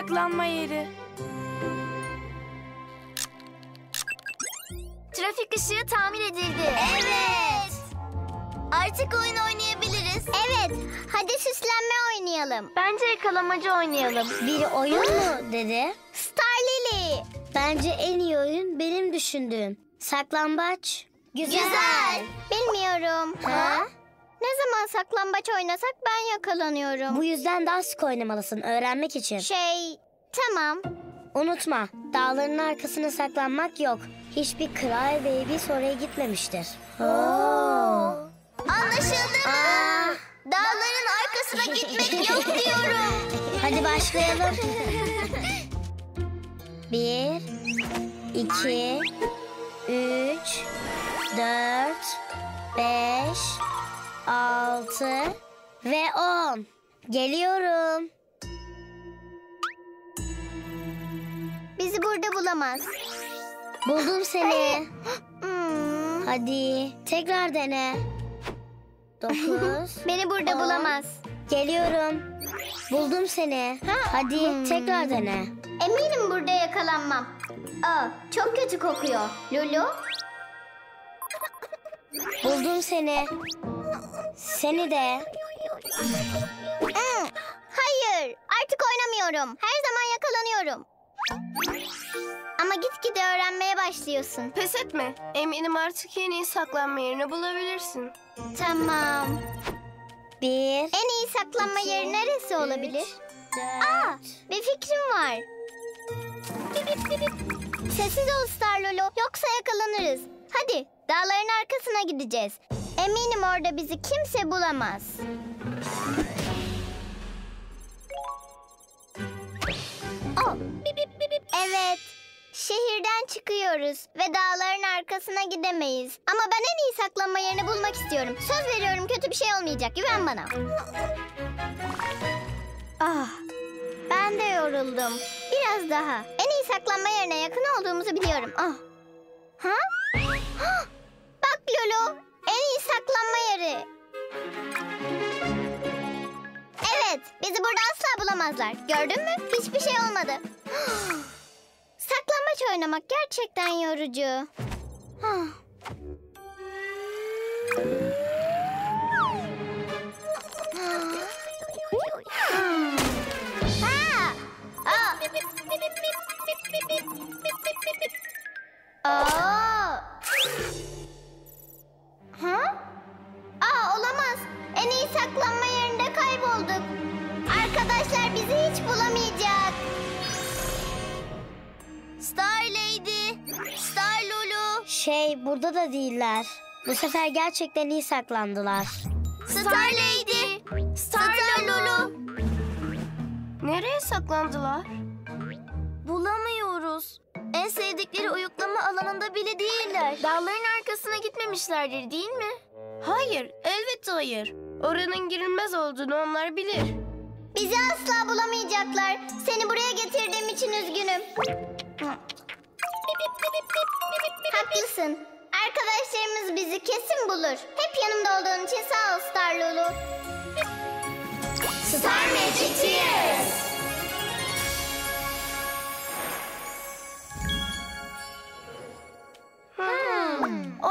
saklanma yeri. Trafik ışığı tamir edildi. Evet. Artık oyun oynayabiliriz. Evet. Hadi süslenme oynayalım. Bence yakalamacı oynayalım. Biri oyun mu dedi? Star Lily. Bence en iyi oyun benim düşündüğüm. Saklambaç. Güzel. Bilmiyorum. Ha? Ne zaman saklambaç oynasak ben yakalanıyorum. Bu yüzden daha sık oynamalısın öğrenmek için. Şey, tamam. Unutma dağların arkasına saklanmak yok. Hiçbir kral baby oraya gitmemiştir. Anlaşıldı Aa. Dağların arkasına gitmek yok diyorum. Hadi başlayalım. Bir, iki, altı ve on. Geliyorum. Bizi burada bulamaz. Buldum seni. Hmm, Hadi tekrar dene. Dokuz. Beni burada On. bulamaz. Geliyorum. Buldum seni. Hadi tekrar dene. Eminim burada yakalanmam. Aa, çok kötü kokuyor. Lulu? Buldum seni. Seni de. Hmm, Hayır, artık oynamıyorum. Her zaman yakalanıyorum. Ama gitgide öğrenmeye başlıyorsun. Pes etme. Eminim artık en iyi saklanma yerini bulabilirsin. Tamam. Bir. En iyi saklanma yeri neresi olabilir? Aa, bir fikrim var. Sessiz ol Star Lolo, yoksa yakalanırız. Hadi, dağların arkasına gideceğiz. Eminim orada bizi kimse bulamaz. Oh, evet. Şehirden çıkıyoruz ve dağların arkasına gidemeyiz. Ama ben en iyi saklanma yerini bulmak istiyorum. Söz veriyorum kötü bir şey olmayacak. Güven bana. Ah, ben de yoruldum. Biraz daha. En iyi saklanma yerine yakın olduğumuzu biliyorum. Ah. Ha? Bak Lolo, en iyi saklanma yeri. Evet, bizi burada asla bulamazlar. Gördün mü? Hiçbir şey olmadı. Saklambaç oynamak gerçekten yorucu. Arkadaşlar bizi hiç bulamayacak. Star Lady, Star Lulu, Şey burada da değiller. Bu sefer gerçekten iyi saklandılar. Star Lady, Star Lulu. Nereye saklandılar? Bulamıyoruz. En sevdikleri uyuklama alanında bile değiller. Dağların arkasına gitmemişlerdir değil mi? Hayır, elbette hayır. Oranın girilmez olduğunu onlar bilir. Bizi asla bulamayacaklar. Seni buraya getirdiğim için üzgünüm. Haklısın. Arkadaşlarımız bizi kesin bulur. Hep yanımda olduğun için sağ ol Star Lulu. Star Magic Tears.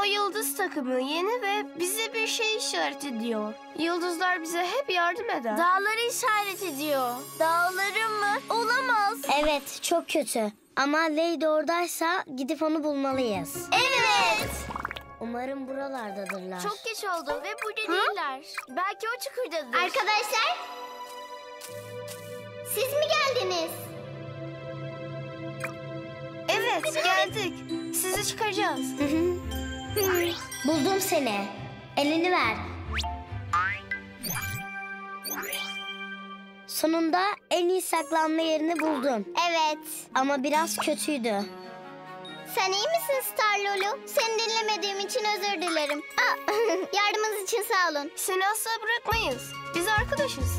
Yıldız takımı yeni ve bize bir şey işaret ediyor. Yıldızlar bize hep yardım eder. Dağları işaret ediyor. Dağları mı? Olamaz. Evet çok kötü. Ama Lady oradaysa gidip onu bulmalıyız. Evet. Umarım buralardadırlar. Çok geç oldu ve burada değiller. Belki o çukurdadır. Arkadaşlar. Siz mi geldiniz? Evet, geldik. Sizi çıkaracağız. Buldum seni. Elini ver. Sonunda en iyi saklanma yerini buldun. Evet. Ama biraz kötüydü. Sen iyi misin Star Lulu? Seni dinlemediğim için özür dilerim. Aa, yardımınız için sağ olun. Seni asla bırakmayız. Biz arkadaşız.